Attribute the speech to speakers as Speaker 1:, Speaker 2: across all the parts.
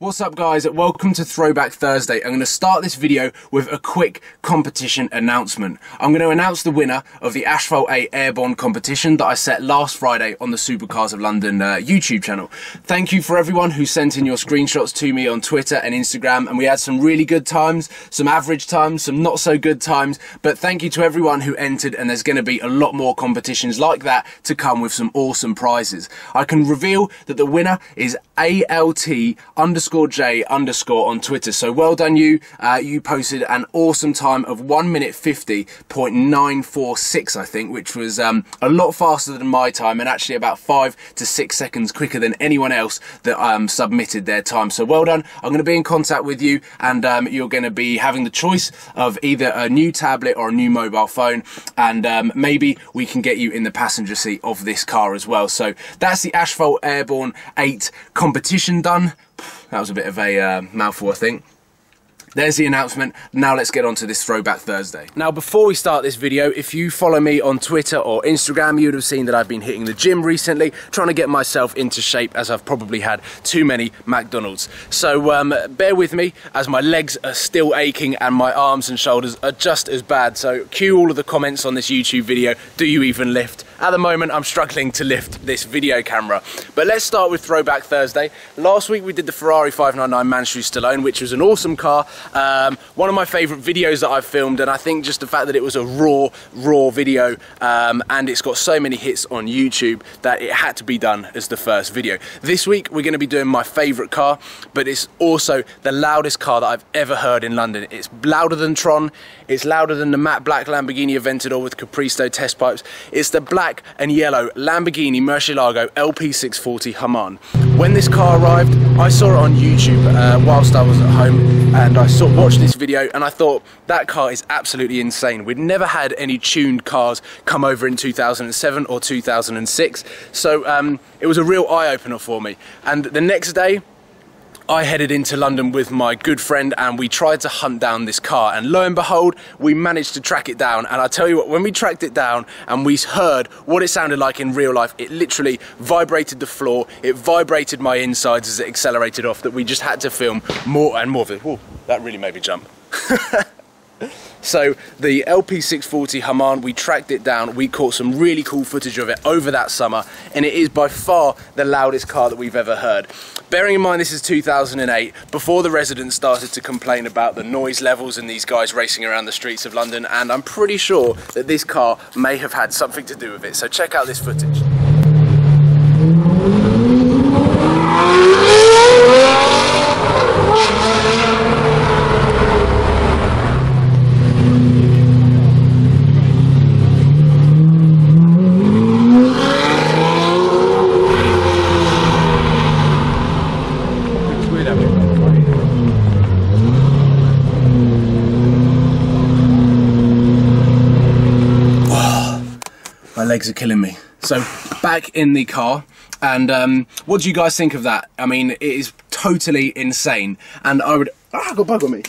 Speaker 1: What's up guys, welcome to Throwback Thursday. I'm going to start this video with a quick competition announcement. I'm going to announce the winner of the Asphalt 8 Airborne competition that I set last Friday on the Supercars of London uh, YouTube channel. Thank you for everyone who sent in your screenshots to me on Twitter and Instagram and we had some really good times, some average times, some not so good times, but thank you to everyone who entered and there's going to be a lot more competitions like that to come with some awesome prizes. I can reveal that the winner is ALT underscore underscore J underscore on Twitter. So well done you. Uh, you posted an awesome time of 1 minute 50.946 I think, which was um, a lot faster than my time and actually about 5 to 6 seconds quicker than anyone else that um, submitted their time. So well done. I'm going to be in contact with you and um, you're going to be having the choice of either a new tablet or a new mobile phone and um, maybe we can get you in the passenger seat of this car as well. So that's the Asphalt Airborne 8 competition done. That was a bit of a uh, mouthful, I think. There's the announcement. Now let's get on to this Throwback Thursday. Now, before we start this video, if you follow me on Twitter or Instagram, you would have seen that I've been hitting the gym recently, trying to get myself into shape as I've probably had too many McDonald's. So um, bear with me as my legs are still aching and my arms and shoulders are just as bad. So cue all of the comments on this YouTube video. Do you even lift? At the moment, I'm struggling to lift this video camera. But let's start with Throwback Thursday. Last week we did the Ferrari 599 Mansory Stallone, which was an awesome car. Um, one of my favourite videos that I've filmed, and I think just the fact that it was a raw, raw video, um, and it's got so many hits on YouTube that it had to be done as the first video. This week we're going to be doing my favourite car, but it's also the loudest car that I've ever heard in London. It's louder than Tron, it's louder than the matte black Lamborghini Aventador with Capristo test pipes. It's the black black and yellow Lamborghini Murcielago LP640 Hamann. When this car arrived, I saw it on YouTube uh, whilst I was at home and I watched this video and I thought that car is absolutely insane. We'd never had any tuned cars come over in 2007 or 2006, so um, it was a real eye-opener for me. And the next day, I headed into London with my good friend and we tried to hunt down this car and lo and behold we managed to track it down and I tell you what when we tracked it down and we heard what it sounded like in real life it literally vibrated the floor it vibrated my insides as it accelerated off that we just had to film more and more of it. Whoa, that really made me jump. So the LP640 Hamann, we tracked it down, we caught some really cool footage of it over that summer, and it is by far the loudest car that we've ever heard. Bearing in mind this is 2008, before the residents started to complain about the noise levels and these guys racing around the streets of London, and I'm pretty sure that this car may have had something to do with it. So check out this footage. Legs are killing me. So back in the car, and um, what do you guys think of that? I mean, it is totally insane, and I would. Ah, I got bug on me.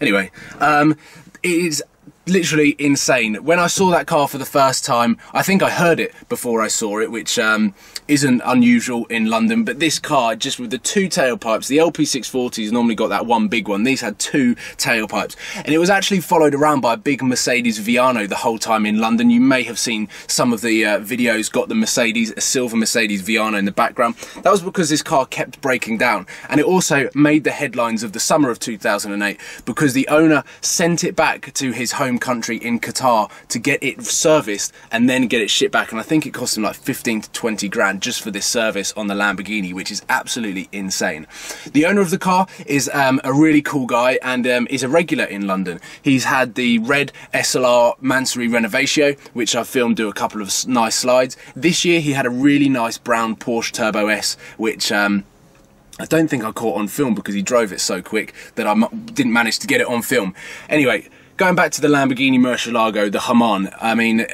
Speaker 1: Anyway, um, it is literally insane. When I saw that car for the first time, I think I heard it before I saw it, which um, isn't unusual in London, but this car, just with the two tailpipes, the LP640's normally got that one big one, these had two tailpipes, and it was actually followed around by a big Mercedes Viano the whole time in London. You may have seen some of the uh, videos, got the Mercedes, a silver Mercedes Viano in the background. That was because this car kept breaking down, and it also made the headlines of the summer of 2008 because the owner sent it back to his home country in Qatar to get it serviced and then get it shipped back, and I think it cost him like 15 to 20 grand just for this service on the Lamborghini, which is absolutely insane. The owner of the car is um, a really cool guy and um, is a regular in London. He's had the red SLR Mansory Renovatio, which I filmed do a couple of nice slides. This year he had a really nice brown Porsche Turbo S, which um, I don't think I caught on film because he drove it so quick that I didn't manage to get it on film. Anyway, going back to the Lamborghini Murcielago, the Hamann, I mean,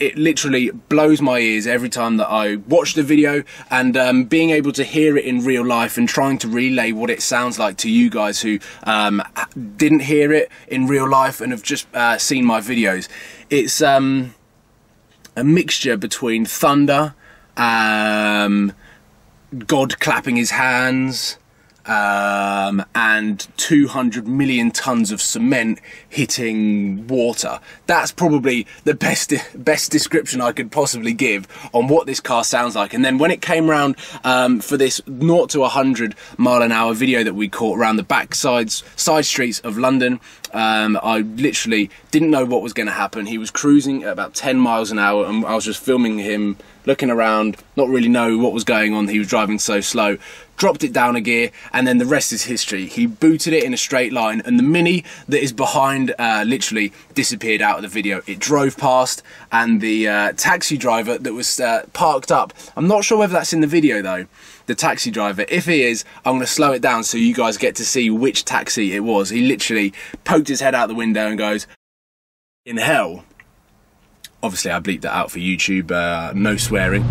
Speaker 1: it literally blows my ears every time that I watch the video and um, being able to hear it in real life and trying to relay what it sounds like to you guys who um, didn't hear it in real life and have just uh, seen my videos. It's um, a mixture between thunder, um, God clapping his hands, um, and 200 million tons of cement hitting water. That's probably the best best description I could possibly give on what this car sounds like. And then when it came around um, for this 0 to 100 mile an hour video that we caught around the back sides, side streets of London, um, I literally didn't know what was going to happen. He was cruising at about 10 miles an hour, and I was just filming him looking around, not really know what was going on. He was driving so slow. Dropped it down a gear, and then the rest is history. He booted it in a straight line, and the Mini that is behind uh, literally disappeared out of the video. It drove past, and the uh, taxi driver that was uh, parked up, I'm not sure whether that's in the video though, the taxi driver. If he is, I'm going to slow it down so you guys get to see which taxi it was. He literally poked his head out the window and goes, In hell. Obviously, I bleeped that out for YouTube, uh, no swearing.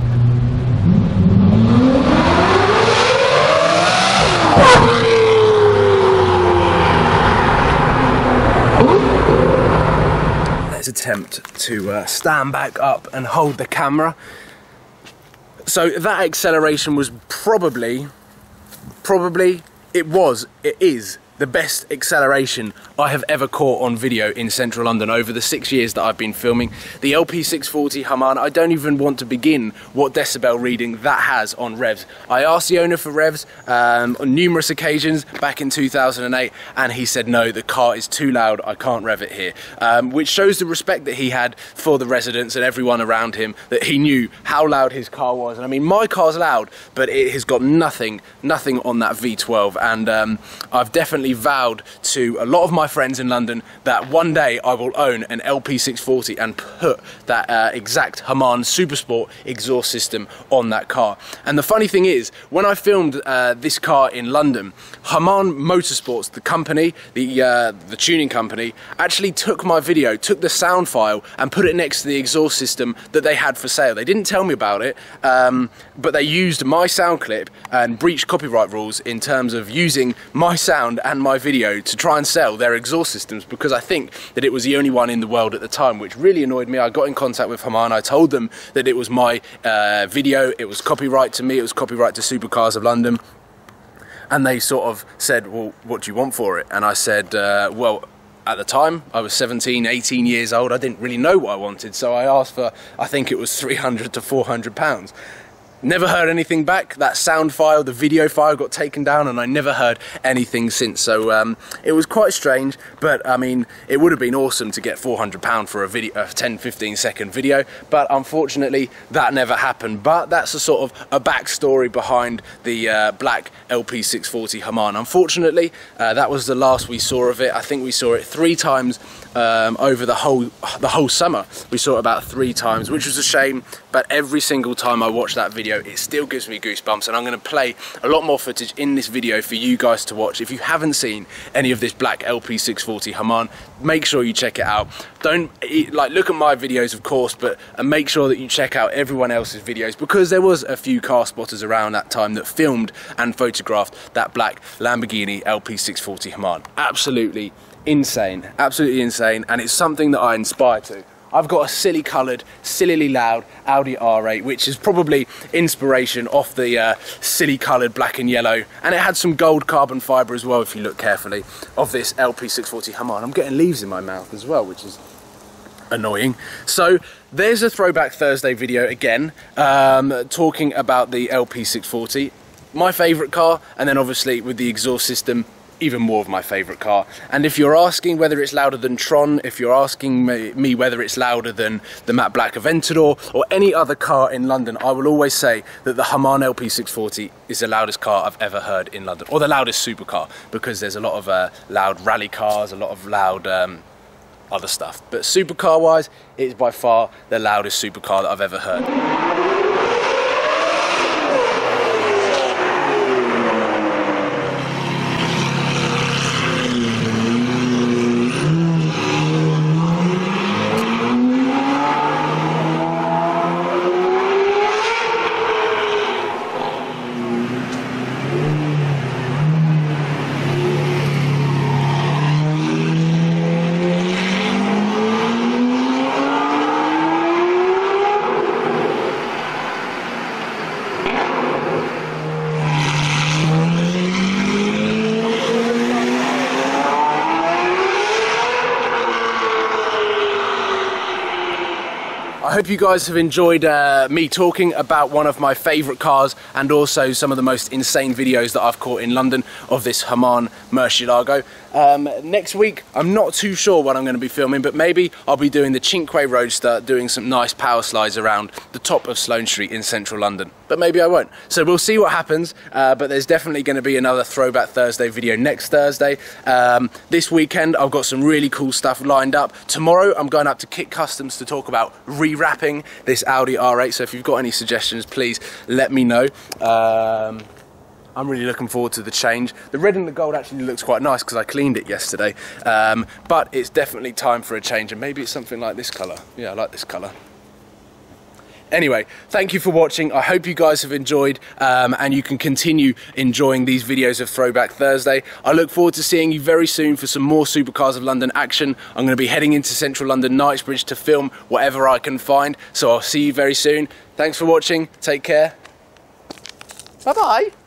Speaker 1: Let's attempt to uh, stand back up and hold the camera. So that acceleration was probably, probably, it was, it is the best acceleration I have ever caught on video in central London over the six years that I've been filming. The LP640 Hamann, I don't even want to begin what decibel reading that has on revs. I asked the owner for revs um, on numerous occasions back in 2008 and he said no, the car is too loud, I can't rev it here. Um, which shows the respect that he had for the residents and everyone around him, that he knew how loud his car was. And I mean, my car's loud, but it has got nothing, nothing on that V12 and um, I've definitely vowed to a lot of my my friends in London that one day I will own an LP640 and put that uh, exact Hamann Supersport exhaust system on that car. And the funny thing is, when I filmed uh, this car in London, Hamann Motorsports, the company, the uh, the tuning company, actually took my video, took the sound file, and put it next to the exhaust system that they had for sale. They didn't tell me about it, um, but they used my sound clip and breached copyright rules in terms of using my sound and my video to try and sell their exhaust systems because I think that it was the only one in the world at the time, which really annoyed me. I got in contact with Hamann. I told them that it was my uh, video, it was copyright to me, it was copyright to Supercars of London. And they sort of said, Well, what do you want for it? And I said, uh, Well, at the time I was 17 18 years old I didn't really know what I wanted so I asked for I think it was 300 to 400 pounds Never heard anything back. That sound file, the video file got taken down and I never heard anything since. So um, it was quite strange, but I mean, it would have been awesome to get £400 for a video, a 10, 15 second video, but unfortunately that never happened. But that's a sort of a backstory behind the uh, black LP640 Hamann. Unfortunately, uh, that was the last we saw of it. I think we saw it three times um, over the whole the whole summer. We saw it about three times, which was a shame. But every single time I watched that video, it still gives me goosebumps. And I'm going to play a lot more footage in this video for you guys to watch. If you haven't seen any of this black LP640 Hamann, make sure you check it out. Don't like look at my videos, of course, but and make sure that you check out everyone else's videos because there was a few car spotters around that time that filmed and photographed that black Lamborghini LP640 Hamann. Absolutely insane, absolutely insane, and it's something that I inspire to. I've got a silly coloured, sillily loud Audi R8, which is probably inspiration off the uh, silly coloured black and yellow, and it had some gold carbon fibre as well, if you look carefully, of this LP640 Hamann. I'm getting leaves in my mouth as well, which is annoying. So there's a Throwback Thursday video again, um, talking about the LP640 my favourite car, and then obviously with the exhaust system, even more of my favourite car. And if you're asking whether it's louder than Tron, if you're asking me, whether it's louder than the Matte Black Aventador or any other car in London, I will always say that the Hamann LP640 is the loudest car I've ever heard in London, or the loudest supercar, because there's a lot of uh, loud rally cars, a lot of loud um, other stuff. But supercar wise, it's by far the loudest supercar that I've ever heard. Hope you guys have enjoyed uh, me talking about one of my favourite cars and also some of the most insane videos that I've caught in London of this Hamann Murcielago. Um, next week, I'm not too sure what I'm going to be filming, but maybe I'll be doing the Cinque Roadster, doing some nice power slides around the top of Sloane Street in central London. But maybe I won't. So we'll see what happens, uh, but there's definitely going to be another Throwback Thursday video next Thursday. Um, this weekend, I've got some really cool stuff lined up. Tomorrow, I'm going up to Kit Customs to talk about rewrapping this Audi R8. So if you've got any suggestions, please let me know. Um, I'm really looking forward to the change. The red and the gold actually looks quite nice because I cleaned it yesterday. Um, but it's definitely time for a change and maybe it's something like this colour. Yeah, I like this colour. Anyway, thank you for watching. I hope you guys have enjoyed um, and you can continue enjoying these videos of Throwback Thursday. I look forward to seeing you very soon for some more Supercars of London action. I'm going to be heading into central London Knightsbridge to film whatever I can find. So I'll see you very soon. Thanks for watching. Take care. Bye-bye.